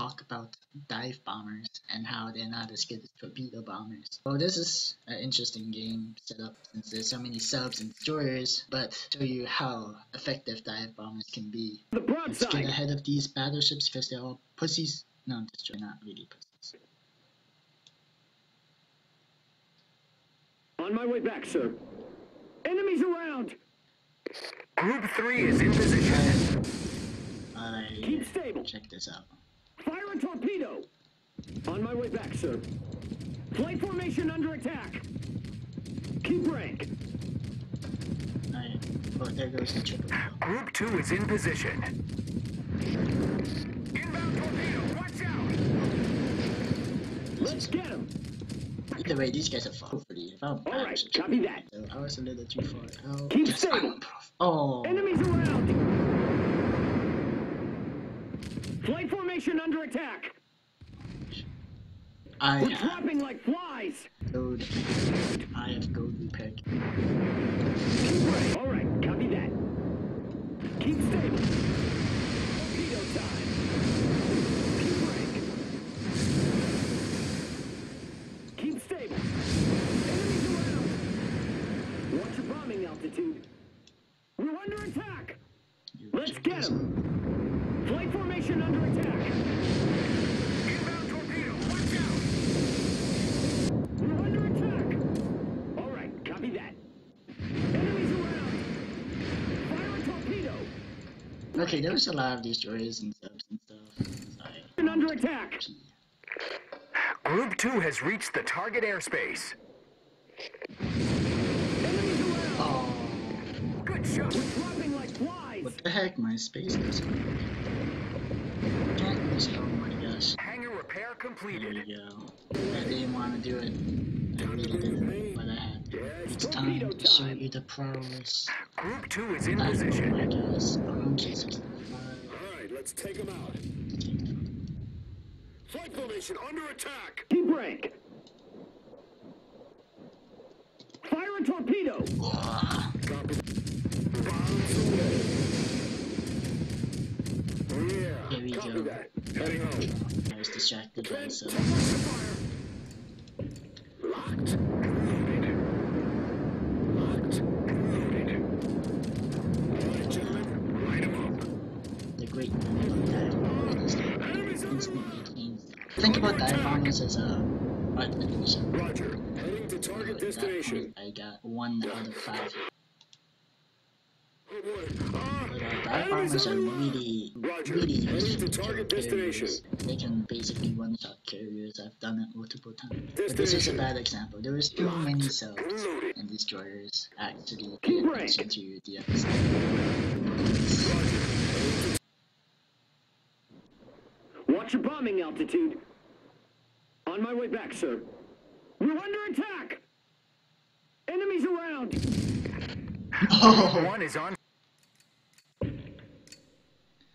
talk about dive bombers and how they're not as good as torpedo bombers. Well, this is an interesting game setup since there's so many subs and destroyers, but show you how effective dive bombers can be. The Let's get ahead of these battleships because they're all pussies. No, destroy not really pussies. On my way back, sir. Enemies around. Group 3 is in position. Alright, Keep stable. check this out. Fire torpedo. On my way back, sir. Flight formation under attack. Keep rank. Alright, oh, there goes the triple. Group 2 is in position. Inbound torpedo, watch out! Let's get him. Either way, these guys are far. Hopefully, if I'm All right, copy that. So I was a little too far out. Keep Yes, stable. Oh, Enemies around. Flight formation under attack. I We're dropping like flies. gold. I have gold repair. Keep rank. All right, copy that. Keep stable. Torpedo time. Keep. Keep stable. Enemies around. Watch your bombing altitude. We're under attack. Let's get this him. Under attack. Inbound torpedo, watch out! We're under attack. All right, copy that. Enemies around. Fire a torpedo. Okay, there was a lot of destroyers and subs and stuff. Sorry. And under attack. Group 2 has reached the target airspace. Enemies around. Oh, Good shot. We're dropping like flies. what the heck? My space doesn't. Can't miss- Oh my gosh. Hangar repair There completed. we go. I didn't want to do it. I really didn't, but I had. It's time to show time. you the prowess. Group 2 is in I- Oh position. my gosh. RMG65. All right, let's take them out. Flight formation under attack. Keep rank. Fire a torpedo. Copy. Bombs away. Yeah. Here we Copy go. that. Heading home. I was distracted by Trent, some. take off. Locked. Loaded. Locked. Loaded. All right, gentlemen, light 'em up. The great thing about dive bombers is that they instantly. Think about dive bombers as a art. Roger. Heading to target destination. I got one out of five. Boy. Dive enemies are everywhere. really, Roger. really Heading useful to to target kill carriers. They can basically one-shot carriers. I've done it multiple times. But this is a bad example. There was too many subs and destroyers actually pay Keep attention to the episode. Watch your bombing altitude. On my way back, sir. We're under attack. Enemies around. Oh, 1 is on.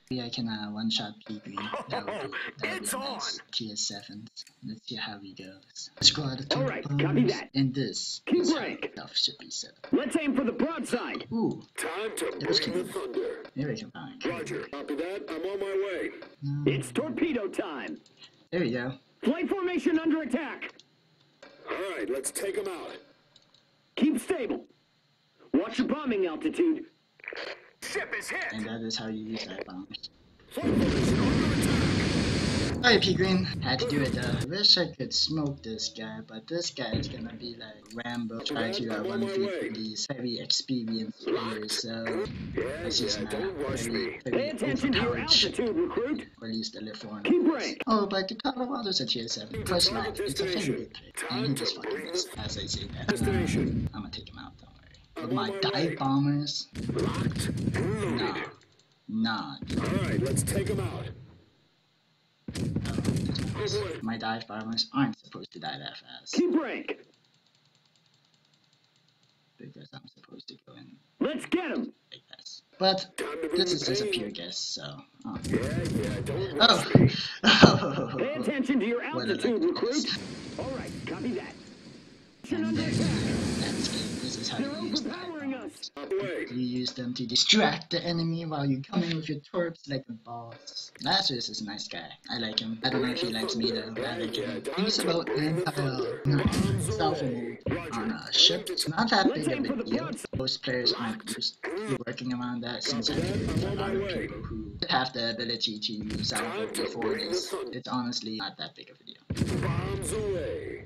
Maybe I can uh, one-shot P green. That would be, that would It's be nice. on. TS7. Let's see how he goes. Squad of All right, turbos, copy that. And this Keep is rank. stuff should be set up. Let's aim for the broadside. Ooh, Time to was bring the thunder. there we go. Fine. Roger. Copy that. I'm on my way. It's torpedo time. There we go. Flight formation under attack. All right, let's take them out. Keep stable. Watch your bombing altitude. Ship is hit. And that is how you use that bombers. Flight formation under attack. Alright, P Green, had to do it though. I wish I could smoke this guy, but this guy is gonna be like Rambo, try to uh, one for these heavy experienced players, so Yeah, this is yeah, not very, me. Pay very attention to your altitude, recruit. or at least the lift one. Keep rank. Oh, but the Colorado's a tier 7. Plus target not, it's a favorite pick. And he just fucking as I say that. destination. I'm gonna take him out. I'm With my dive bombers, Locked. Loaded. nah. Nah. All right, let's take them out. No. My dive bombers aren't supposed to die that fast. Keep rank. Because I'm supposed to go in Let's get him. like this. But Time to bring this is just a pure guess, so. Oh. Yeah, yeah, don't Oh. Pay attention to your altitude, recruit. All right, copy that. And there you go. That's good. This is how They're you use the overpowering us. You use them to distract the enemy while you come in with your torps like a boss. Lazarus is a nice guy. I like him. I don't know if he likes me though, I like him. He's about stealth mode on a ship. It's not that big of a deal. Most players aren't used to working around that since I think a lot of people who have the ability to use salvo before this. It's honestly not that big of a deal,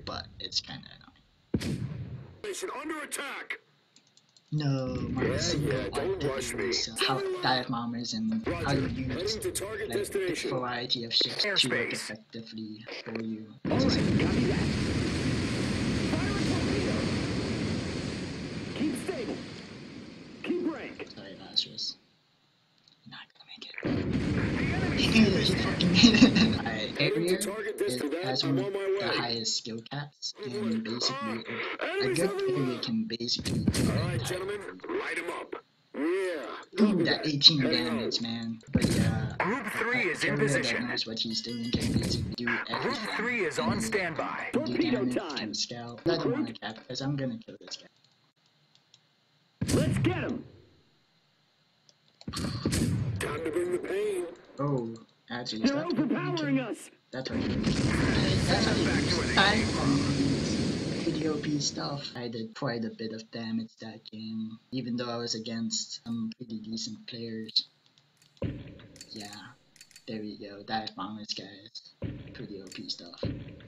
but it's kind of. Mission under attack. No, my Yeah, single yeah, don't rush me. is uh, how dive bombers and how Roger. you use to target like destination. variety of ships to work effectively for you. All right, copy that. Fire a torpedo. Keep stable. Keep rank. Sorry, Lazarus. Not gonna make it. He made it. He fucking. Alright, Carrier it has one of the highest skill caps, and basically, a good carrier can basically do All right, that. gentlemen, light 'em up. Yeah. Ooh, that 18 damage, man. But yeah, Group three is in carrier that position. knows what he's doing can basically do Group three is on standby. do Torpedo damage time. to Scout. I don't want to cap because I'm gonna kill this guy. Let's get him. Time to bring the pain. Oh, actually, They're that's what you overpowering us. That's what you can- That's how you use time from video P stuff. I did quite a bit of damage that game, even though I was against some pretty decent players. Yeah, there we go. Dive bombers, guys. Pretty OP stuff.